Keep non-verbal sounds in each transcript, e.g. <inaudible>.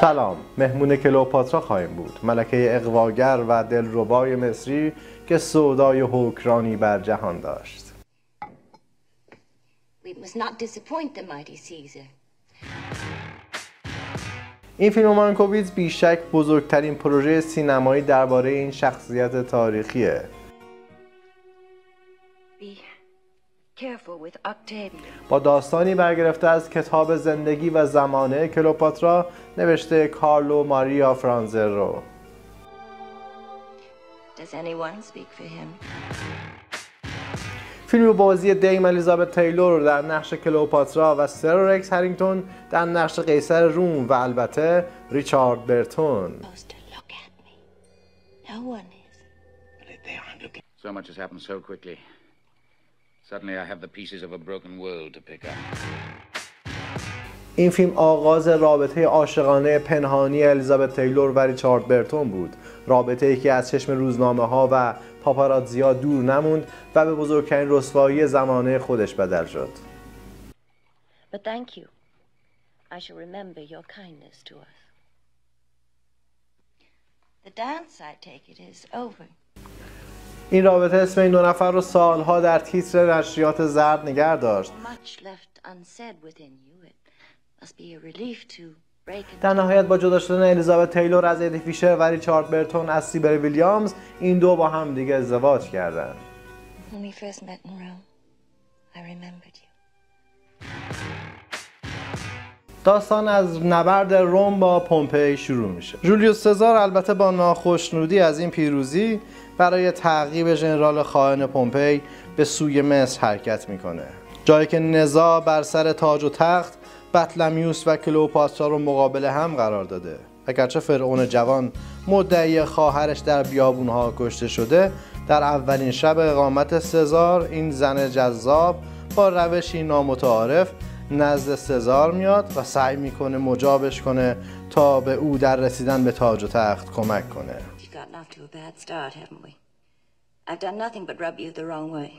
سلام. مهمون کلوپاترا خواهیم بود. ملکه اقواگر و دلربای مصری که سودای حکرانی بر جهان داشت. We must not disappoint the mighty Caesar. این فیلم مانکوویتز بیشک بزرگترین پروژه سینمایی درباره این شخصیت تاریخیه. با داستانی برگرفته از کتاب زندگی و زمانه کلوپاترا نوشته کارلو ماریا فرانزرو Does anyone speak for him? فیلم بازی دیم الیزابت تیلور در نقش کلوپاترا و سر رکس هرینگتون در نقش قیصر روم و البته ریچارد برتون. So much has happened so quickly. Suddenly I have the pieces of a broken world to pick up. این فیلم آغاز رابطه عاشقانه پنهانی الیزابت تیلور و ریچارد برتون بود رابطه ای که از چشم روزنامه ها و پاپاراتزیا دور نموند و به بزرگترین رسوایی زمانه خودش بدل شد But thank you. I shall remember your kindness to us. The dance, I take it, is over. این رابطه اسم این دو نفر رو سالها در تیتر نشریات زرد نگر داشت. در نهایت با جدا شدن الیزابت تیلور از ادی فیشر و ریچارد برتون از سیبر ویلیامز این دو با هم دیگه ازدواج کردند. داستان از نبرد روم با پومپئی شروع میشه. جولیوس سزار البته با ناخشنودی از این پیروزی برای تعقیب ژنرال خائن پومپئی به سوی مصر حرکت می‌کنه. جایی که نزاع بر سر تاج و تخت بطلمیوس و کلئوپاترا رو مقابل هم قرار داده. اگرچه فرعون جوان مدعی خواهرش در بیابونها کشته شده در اولین شب اقامت سزار این زن جذاب با روشی نامتعارف نزد سزار میاد و سعی می‌کنه مجابش کنه تا به او در رسیدن به تاج و تخت کمک کنه. gotten off to a bad start, haven't we? I've done nothing but rub you the wrong way.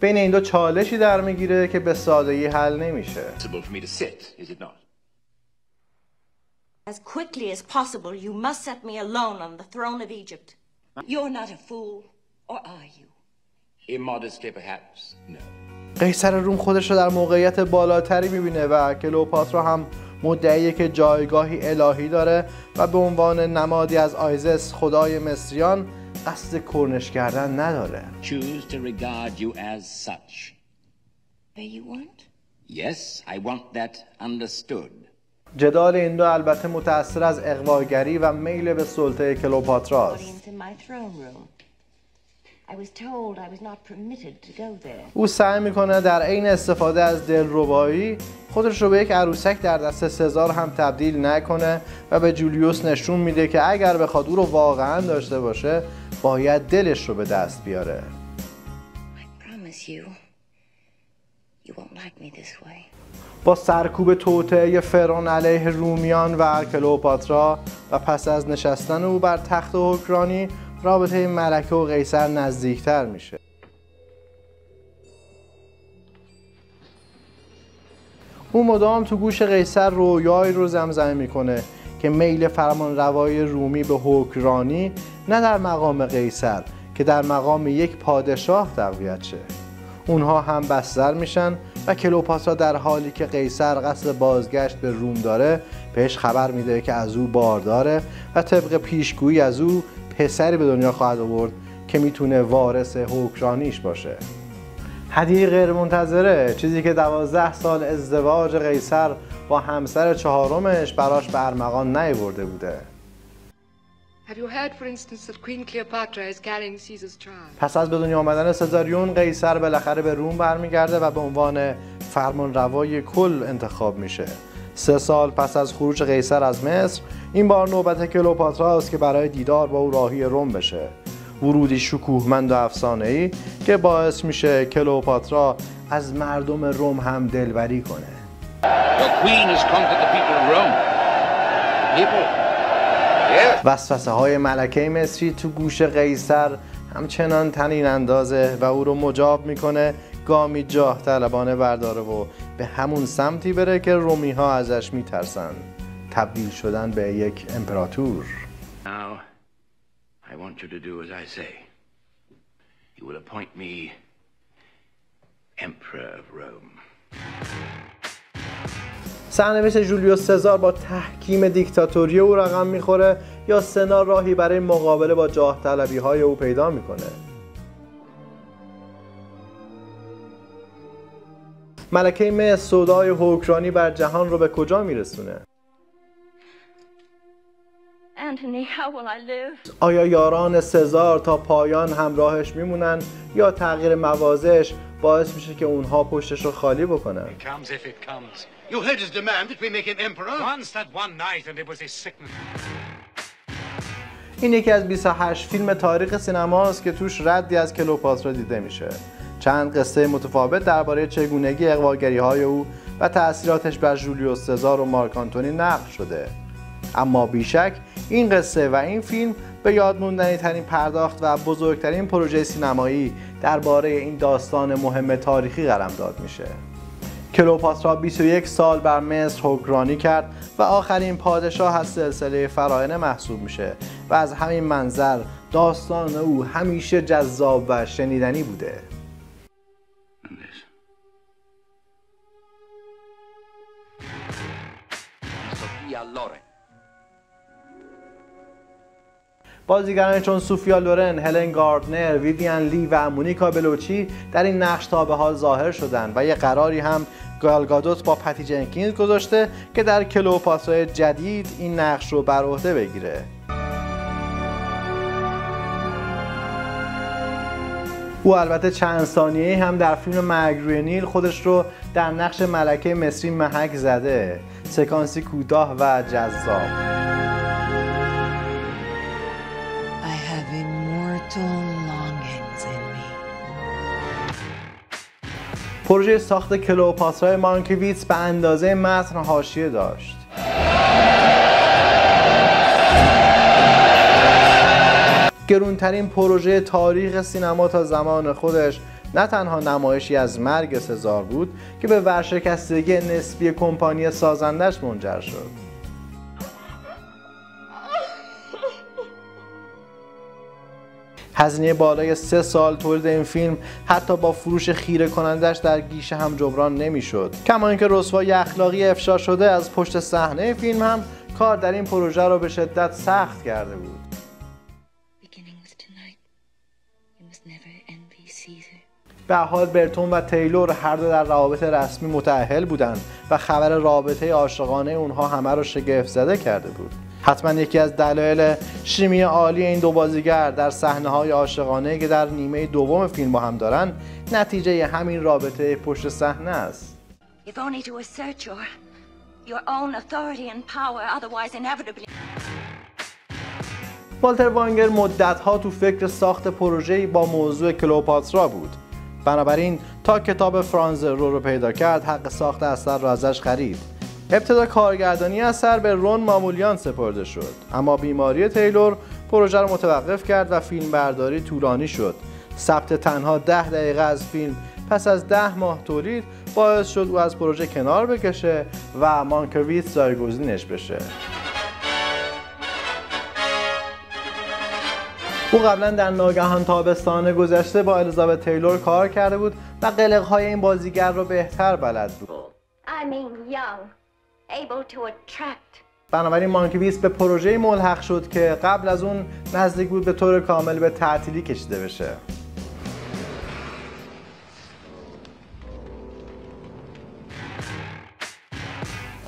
بین این دو چالشی در میگیره که به سادگی حل نمیشه possible for me to sit, is it not? As quickly as possible, you must set me alone on the throne of Egypt. You're not a fool, or are you? Immodestly, perhaps? No. قیصر روم خودش رو در موقعیت بالاتری میبینه و کلئوپاترا هم مدعیه که جایگاهی الهی داره و به عنوان نمادی از آیزس خدای مصریان قصد کرنش کردن نداره Choose to regard you as such. Where you want? Yes, I want that understood. جدال این دو البته متأثر از اقواگری و میل به سلطه کلئوپاتراست Audience او سعی می‌کنه در عین استفاده از دلربایی خودش رو به یک عروسک در دست سزار هم تبدیل نکنه و به جولیوس نشون میده که اگر بخواد او رو واقعا داشته باشه باید دلش رو به دست بیاره. با سرکوب توطئه فرعون علیه رومیان و کلئوپاترا و پس از نشستن او بر تخت حکرانی رابطه ملکه و قیصر نزدیکتر میشه. او مدام تو گوش قیصر رویایی رو زمزمه می‌کنه که میل فرمان روای رومی به حکرانی نه در مقام قیصر که در مقام یک پادشاه تقویت شه. اونها هم بستر میشن و کلوپاترا در حالی که قیصر قصد بازگشت به روم داره بهش خبر میده که از او بارداره و طبق پیشگویی از او پسری به دنیا خواهد آورد که می‌تونه وارث حکرانیش باشه. هدیه غیر منتظره چیزی که دوازده سال ازدواج قیصر با همسر چهارمش براش به ارمغان نیورده بوده? پس از به دنیا آمدن سزاریون قیصر بالاخره به روم برمیگرده و به عنوان فرمان روای کل انتخاب میشه. سه سال پس از خروج قیصر از مصر این بار نوبت کلوپاترا است که برای دیدار با او راهی روم بشه. ورودی شکوهمند و افسانه‌ای که باعث میشه کلوپاترا از مردم روم هم دلبری کنه? وسوسه های ملکه مصری تو گوش قیصر همچنان تنین اندازه و او رو مجاب می‌کنه گامی جاه طلبانه برداره و به همون سمتی بره که رومی ها ازش میترسن تبدیل شدن به یک امپراتور Now, I want you to do as I say. You will appoint me Emperor of Rome. سرنوشت جولیوس سزار با تحکیم دیکتاتوری او رقم می‌خوره یا سنا راهی برای مقابله با جاه طلبی های او پیدا می‌کنه ملکه مصر سودای حکرانی بر جهان رو به کجا میرسونه؟ آیا یاران سزار تا پایان همراهش میمونن یا تغییر موازش باعث میشه که اونها پشتش رو خالی بکنن. این یکی از 28 فیلم تاریخ سینماست که توش ردی از کلوپاترا دیده میشه. چند قصه متفاوت درباره چگونگی اقواگری های او و تاثیراتش بر جولیوس سزار و مارک آنتونی نقل شده. اما بیشک این قصه و این فیلم به یاد موندنی ترین پرداخت و بزرگترین پروژه سینمایی درباره این داستان مهم تاریخی قلمداد میشه. کلوپاترا 21 سال بر مصر حکمرانی کرد و آخرین پادشاه از سلسله فراعنه محسوب میشه و از همین منظر داستان او همیشه جذاب و شنیدنی بوده. بازیگرانی چون سوفیا لورن، هلن گاردنر، ویویان لی و مونیکا بلوچی در این نقش تا به حال ظاهر شدند و یه قراری هم گالگادوت با پتی جنکینز گذاشته که در کلوپاترا جدید این نقش رو بر عهده بگیره. او البته چند ثانیه هم در فیلم مرگ روی نیل خودش رو در نقش ملکه مصری محک زده سکانسی کوتاه و جذاب پروژه ساخت کلوپاترای مانکیویتس به اندازه متن حاشیه داشت. گرونترین پروژه تاریخ سینما تا زمان خودش نه تنها نمایشی از مرگ سزار بود که به ورشکستگی نسبی کمپانی سازندش منجر شد. هزینه بالای سه سال تولید این فیلم حتی با فروش خیره کنندش در گیشه هم جبران نمی‌شد. کما اینکه رسوای اخلاقی افشا شده از پشت صحنه فیلم هم کار در این پروژه را به شدت سخت کرده بود. به حال برتون و تیلور هر دو در روابط رسمی متأهل بودند و خبر رابطه عاشقانه اونها همه رو شگفت زده کرده بود. حتما یکی از دلایل شیمی عالی این دو بازیگر در صحنه های عاشقانه که در نیمه دوم فیلم با هم دارن نتیجه همین رابطه پشت صحنه است. والتر وانگر مدتها تو فکر ساخت پروژه‌ای با موضوع کلوپاترا بود بنابراین تا کتاب فرانز رو رو پیدا کرد حق ساخت اثر را ازش خرید ابتدا کارگردانی اثر به رون مامولیان سپرده شد. اما بیماری تیلور پروژه رو متوقف کرد و فیلم برداری طولانی شد. ثبت تنها ده دقیقه از فیلم پس از ده ماه تولید باعث شد او از پروژه کنار بکشه و مانکویتس جایگزینش بشه. او قبلا در ناگهان تابستان گذشته با الیزابت تیلور کار کرده بود و قلقهای این بازیگر رو بهتر بلد بود. I mean young, able to attract. بنابراین مانکیویس به پروژه ملحق شد که قبل از اون نزدیک بود به طور کامل به تعطیلی کشیده بشه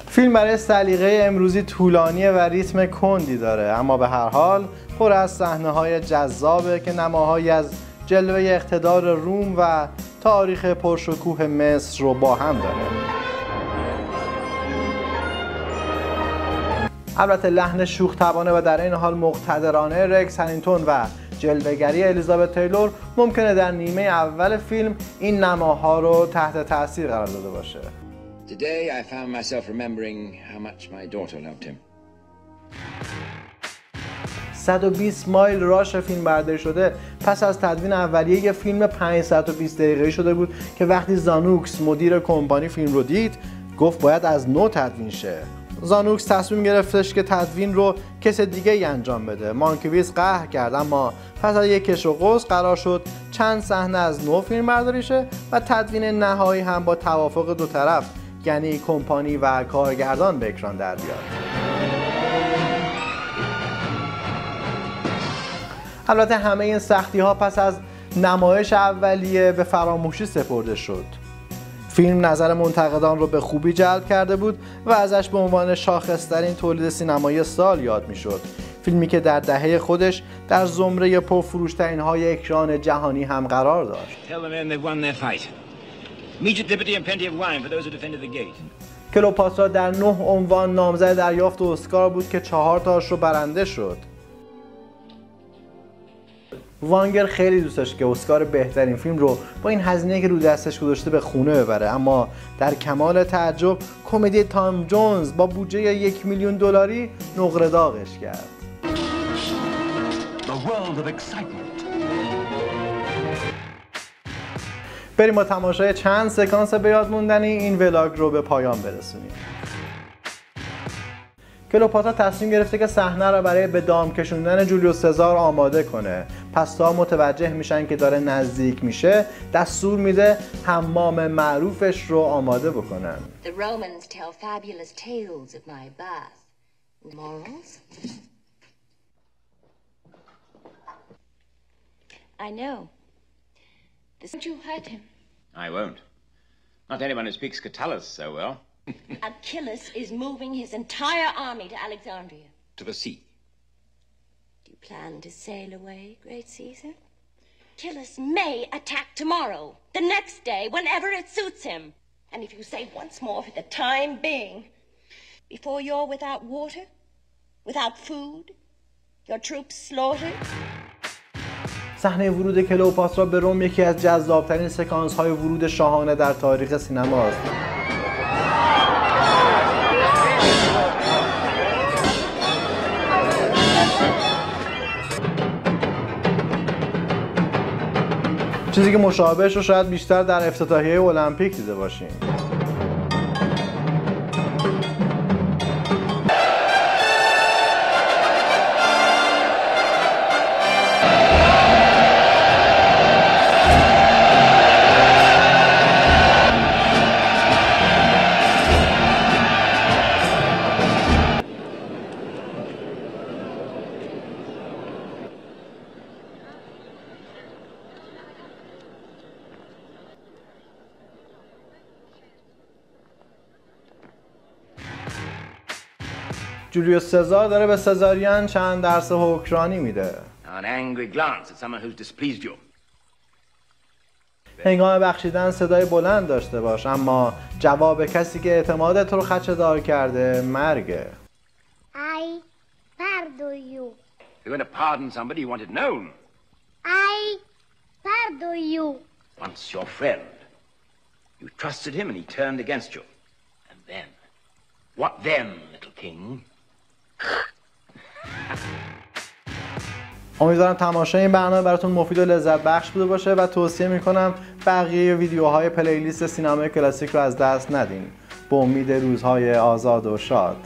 فیلم برای سلیقه امروزی طولانیه و ریتم کندی داره اما به هر حال پر از صحنه های جذابه که نماهایی از جلوه اقتدار روم و تاریخ پرشکوه مصر رو با هم داره البته لحن شوخ طبانه و در این حال مقتدرانه رکس هنینتون و جلوهگری الیزابت تیلور ممکنه در نیمه اول فیلم این نماها رو تحت تاثیر قرار داده باشه. Today I found myself remembering how much my daughter loved him. 120 مایل راش فیلم برداری شده. پس از تدوین اولیه یه فیلم 520 دقیقه شده بود که وقتی زانوکس مدیر کمپانی فیلم رو دید گفت باید از نو تدوین شه. زانوکس تصمیم گرفتش که تدوین رو کس دیگه ای انجام بده. مانکویس قهر کرد اما پس از یک کش و قوس قرار شد چند صحنه از نو فیلم برداری شه و تدوین نهایی هم با توافق دو طرف یعنی کمپانی و کارگردان به اکران در بیاد. البته همه این سختی ها پس از نمایش اولیه به فراموشی سپرده شد. فیلم نظر منتقدان رو به خوبی جلب کرده بود و ازش به عنوان شاخصترین تولید سینمایی سال یاد می‌شد. فیلمی که در دهه خودش در زمره پرفروشترین های اکران جهانی هم قرار داشت. کلوپاترا در نه عنوان نامزد دریافت اسکار بود که چهار تاش رو برنده شد. وانگر خیلی دوست داشت که اسکار بهترین فیلم رو با این هزینه که رو دستش گذاشته به خونه ببره. اما در کمال تعجب کمدی تام جونز با بودجه یک میلیون دلاری نقره داغش کرد. بریم با تماشای چند سکانس به یاد موندنی این ولاگ رو به پایان برسونیم. کلوپاترا تصمیم گرفته که صحنه را برای به دام کشوندن جولیوس سزار آماده کنه پس تا متوجه میشن که داره نزدیک میشه دستور میده حمام معروفش رو آماده بکنن The Romans tell fabulous tales of my birth. Morals? I know. This you hurt him. I won't. Not anyone who speaks Catullus so well. <laughs> Achilles is moving his entire army to Alexandria. To the sea. Do you plan to sail away, great Caesar? Achilles may attack tomorrow, the next day, whenever it suits him. And if you say once more for the time being, before you're without water, without food, your troops slaughtered, صحنه ورود کلئوپاترا به روم یکی از جذابترین سکانس های ورود شاهانه در تاریخ سینما چیزی که مشابهش رو شاید بیشتر در افتتاحیه المپیک دیده باشیم. جولیوس سزار داره به سزاریان چند درس حکرانی میده. هنگام بخشیدن صدای بلند داشته باش اما جواب کسی که اعتمادت رو خدشه دار کرده مرگه I pardon you. If you're going to pardon somebody, you want it known. I pardon you. Once your friend. You trusted him and he turned against you. And then? What then, little king? امیدوارم تماشای این برنامه براتون مفید و لذت بخش بوده باشه و توصیه می‌کنم بقیه ویدیوهای پلیلیست سینمای کلاسیک رو از دست ندین. به امید روزهای آزاد و شاد.